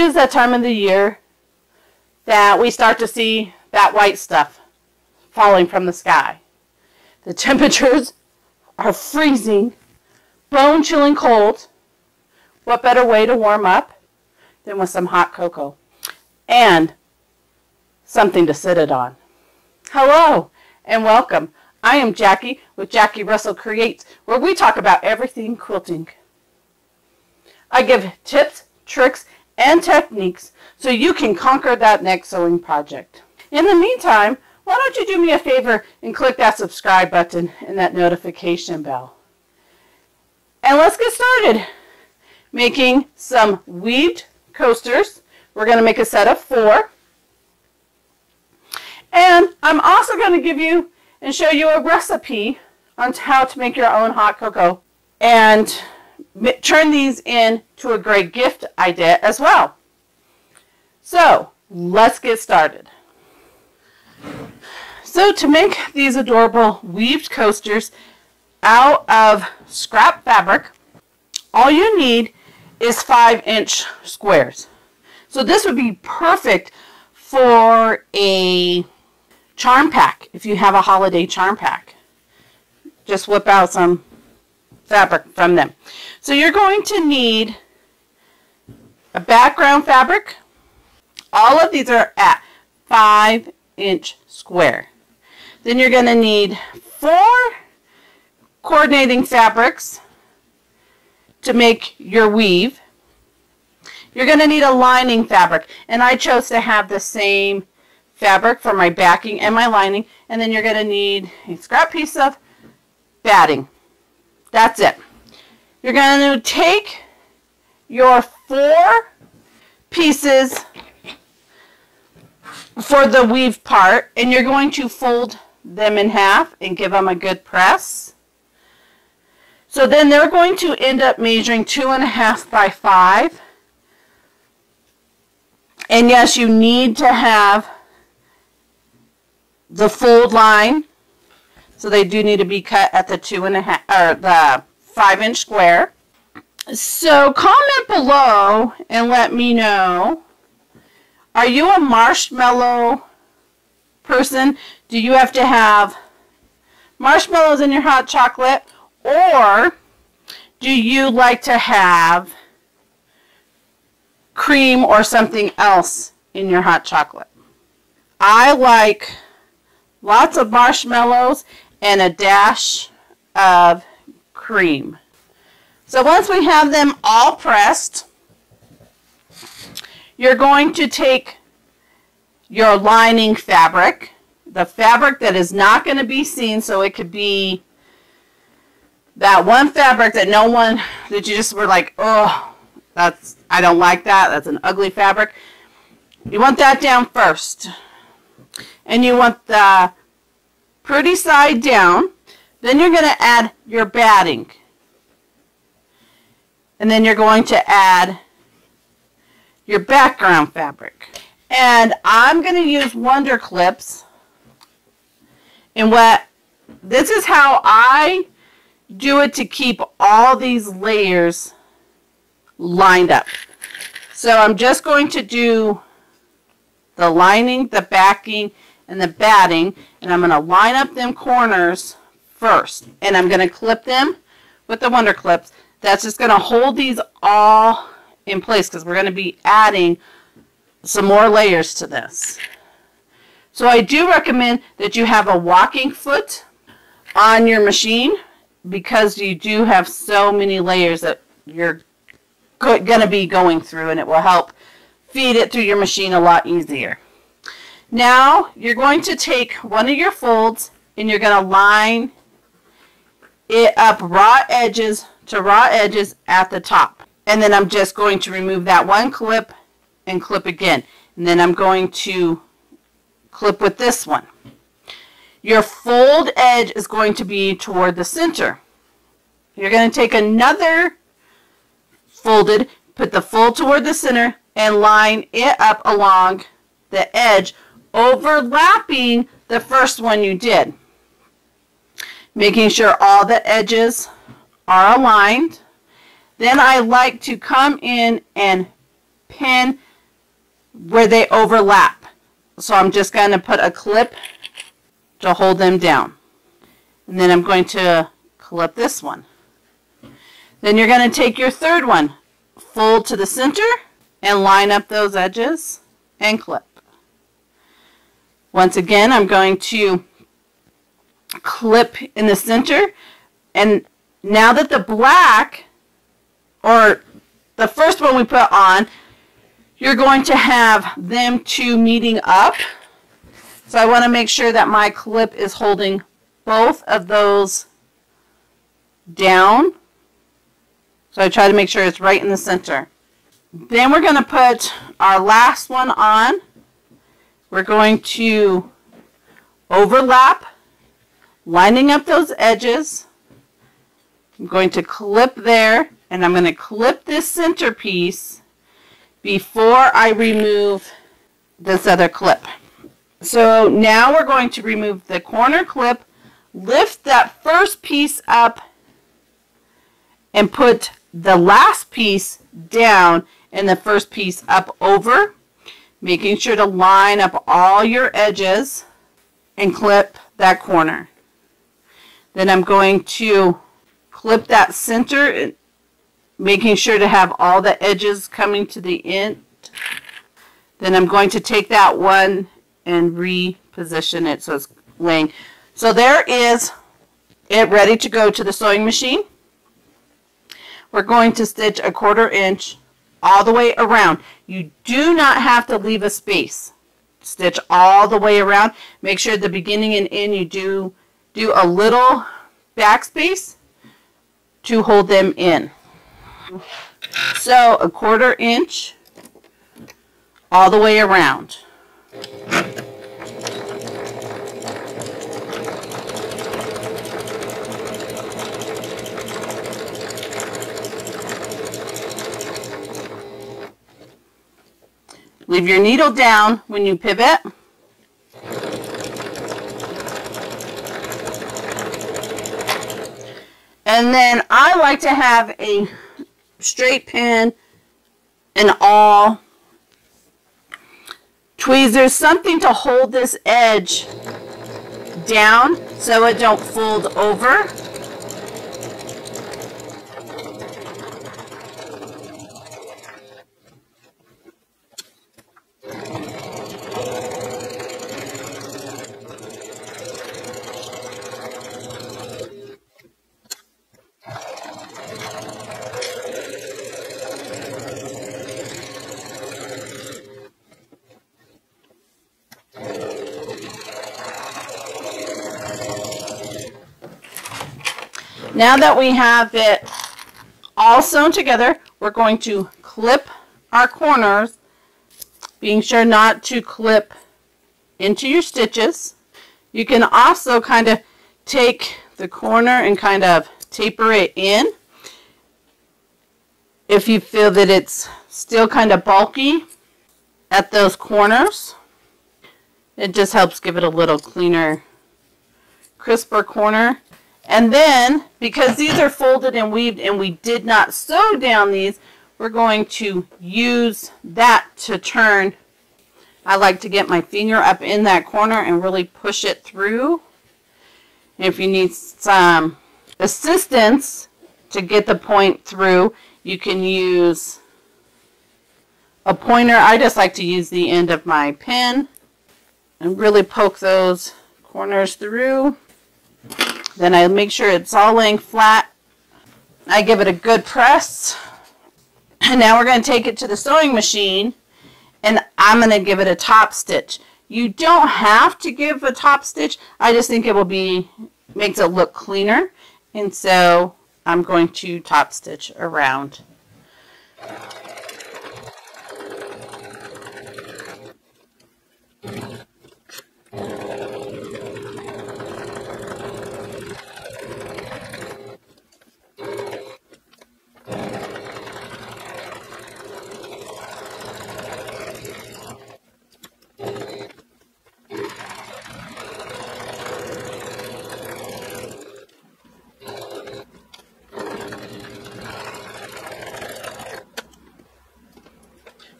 is that time of the year that we start to see that white stuff falling from the sky. The temperatures are freezing, bone chilling cold. What better way to warm up than with some hot cocoa and something to sit it on? Hello and welcome. I am Jacque with Jacque Russell Creates, where we talk about everything quilting. I give tips, tricks, and techniques so you can conquer that next sewing project. In the meantime, why don't you do me a favor and click that subscribe button and that notification bell. And let's get started making some weaved coasters. We're going to make a set of four. And I'm also going to give you and show you a recipe on how to make your own hot cocoa and turn these into a great gift idea as well. So let's get started. So to make these adorable weaved coasters out of scrap fabric, all you need is 5 inch squares. So this would be perfect for a charm pack if you have a holiday charm pack. Just whip out some fabric from them. So you're going to need a background fabric. All of these are at 5 inch square. Then you're going to need four coordinating fabrics to make your weave. You're going to need a lining fabric, and I chose to have the same fabric for my backing and my lining, and then you're going to need a scrap piece of batting. That's it. You're going to take your four pieces for the weave part and you're going to fold them in half and give them a good press. So then they're going to end up measuring two and a half by five. And yes, you need to have the fold line so they do need to be cut at the two and a half, or the five inch square. So comment below and let me know. Are you a marshmallow person? Do you have to have marshmallows in your hot chocolate? Or do you like to have cream or something else in your hot chocolate? I like lots of marshmallows and a dash of cream. So once we have them all pressed, you're going to take your lining fabric, the fabric that is not going to be seen, so it could be that one fabric that no one, that you just were like, oh, that's, I don't like that, that's an ugly fabric. You want that down first. And you want the pretty side down. Then you're going to add your batting. And then you're going to add your background fabric. And I'm going to use Wonder Clips. And what, this is how I do it to keep all these layers lined up. So I'm just going to do the lining, the backing, and the batting and I'm going to line up them corners first and I'm going to clip them with the Wonder Clips. That's just going to hold these all in place because we're going to be adding some more layers to this. So I do recommend that you have a walking foot on your machine because you do have so many layers that you're going to be going through and it will help feed it through your machine a lot easier. Now you're going to take one of your folds and you're going to line it up raw edges to raw edges at the top. And then I'm just going to remove that one clip and clip again. And then I'm going to clip with this one. Your fold edge is going to be toward the center. You're going to take another folded, put the fold toward the center, and line it up along the edge overlapping the first one you did. Making sure all the edges are aligned. Then I like to come in and pin where they overlap. So I'm just going to put a clip to hold them down. And then I'm going to clip this one. Then you're going to take your third one, fold to the center, and line up those edges and clip. Once again, I'm going to clip in the center. And now that the black, or the first one we put on, you're going to have them two meeting up. So I want to make sure that my clip is holding both of those down. So I try to make sure it's right in the center. Then we're going to put our last one on. We're going to overlap, lining up those edges. I'm going to clip there, and I'm going to clip this center piece before I remove this other clip. So now we're going to remove the corner clip, lift that first piece up, and put the last piece down and the first piece up over, making sure to line up all your edges and clip that corner. Then I'm going to clip that center, making sure to have all the edges coming to the end. Then I'm going to take that one and reposition it so it's laying. So there is it ready to go to the sewing machine. We're going to stitch a quarter inch all the way around. You do not have to leave a space. Stitch all the way around. Make sure at the beginning and end you do do a little backspace to hold them in. So a quarter inch all the way around. Leave your needle down when you pivot. And then I like to have a straight pin and all tweezers, something to hold this edge down so it don't fold over. Now that we have it all sewn together, we're going to clip our corners, being sure not to clip into your stitches. You can also kind of take the corner and kind of taper it in if you feel that it's still kind of bulky at those corners. It just helps give it a little cleaner, crisper corner. And then, because these are folded and weaved and we did not sew down these, we're going to use that to turn. I like to get my finger up in that corner and really push it through. If you need some assistance to get the point through, you can use a pointer. I just like to use the end of my pen and really poke those corners through. Then I make sure it's all laying flat. I give it a good press. And now we're going to take it to the sewing machine and I'm going to give it a top stitch. You don't have to give a top stitch. I just think it will be, makes it look cleaner. And so I'm going to top stitch around.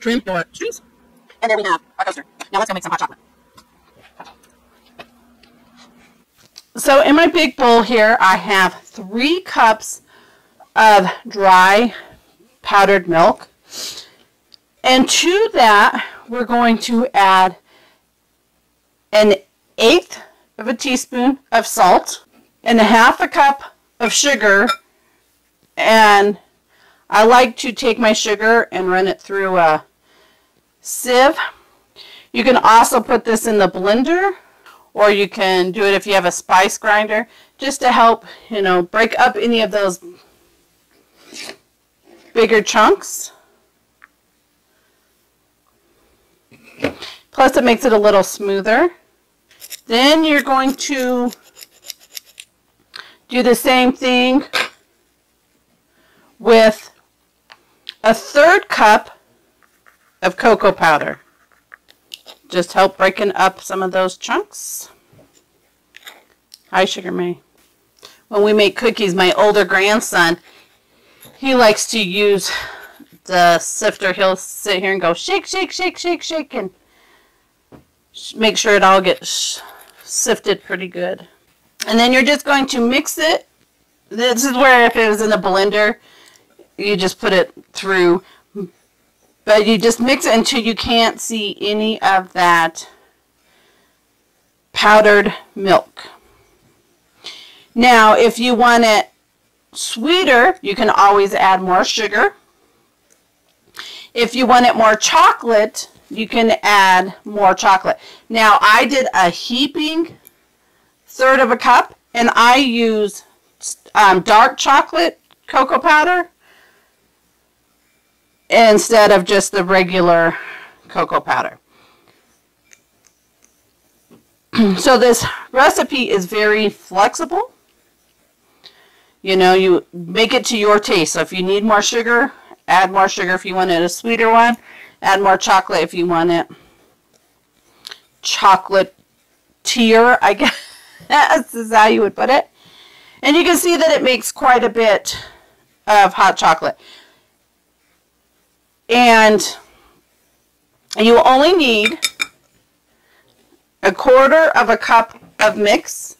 Trim or trees. And then we have our coaster. Now let's go make some hot chocolate. So in my big bowl here, I have three cups of dry powdered milk. And to that, we're going to add an eighth of a teaspoon of salt and a half a cup of sugar. And I like to take my sugar and run it through a sieve. You can also put this in the blender or you can do it if you have a spice grinder just to help, you know, break up any of those bigger chunks. Plus it makes it a little smoother. Then you're going to do the same thing with a third cup of cocoa powder. Just help breaking up some of those chunks. Hi, Sugar May. When we make cookies, my older grandson, he likes to use the sifter. He'll sit here and go shake, shake, shake, shake, shake, and make sure it all gets sifted pretty good. And then you're just going to mix it. This is where if it was in a blender, you just put it through. But you just mix it until you can't see any of that powdered milk. Now, if you want it sweeter, you can always add more sugar. If you want it more chocolate, you can add more chocolate. Now, I did a heaping third of a cup, and I use um, dark chocolate cocoa powder instead of just the regular cocoa powder. so this recipe is very flexible. You know, you make it to your taste. So if you need more sugar, add more sugar. If you want it a sweeter one, add more chocolate if you want it chocolate tier, I guess is how you would put it. And you can see that it makes quite a bit of hot chocolate. And you only need a quarter of a cup of mix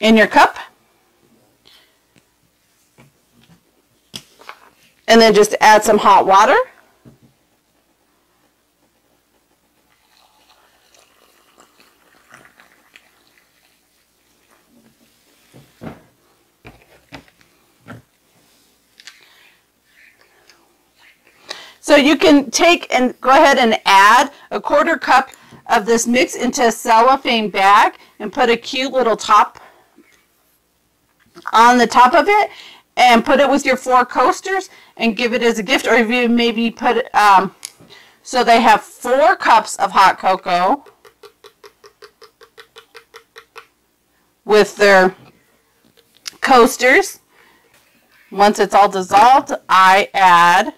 in your cup. And then just add some hot water. So you can take and go ahead and add a quarter cup of this mix into a cellophane bag and put a cute little top on the top of it and put it with your four coasters and give it as a gift. Or if you maybe put um, so they have four cups of hot cocoa with their coasters. Once it's all dissolved I add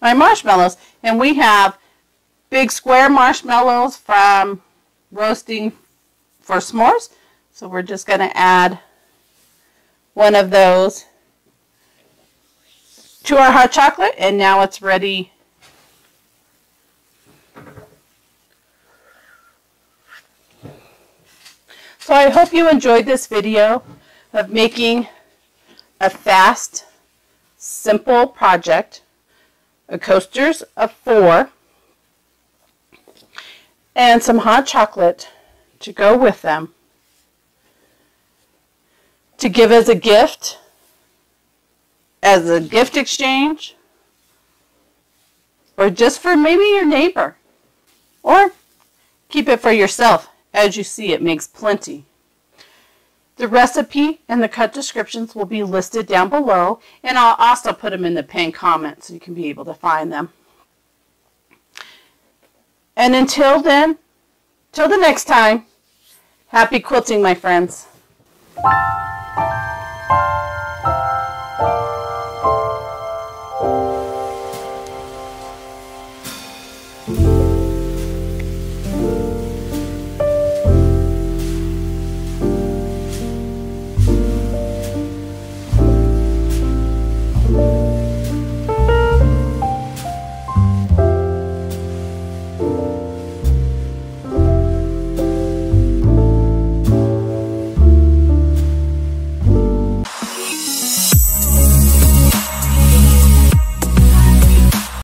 my marshmallows. And we have big square marshmallows from roasting for s'mores. So we're just going to add one of those to our hot chocolate and now it's ready So I hope you enjoyed this video of making a fast, simple project Uh, coasters of four, and some hot chocolate to go with them to give as a gift, as a gift exchange, or just for maybe your neighbor, or keep it for yourself. As you see, it makes plenty. The recipe and the cut descriptions will be listed down below, and I'll also put them in the pinned comment so you can be able to find them. And until then, till the next time, happy quilting, my friends.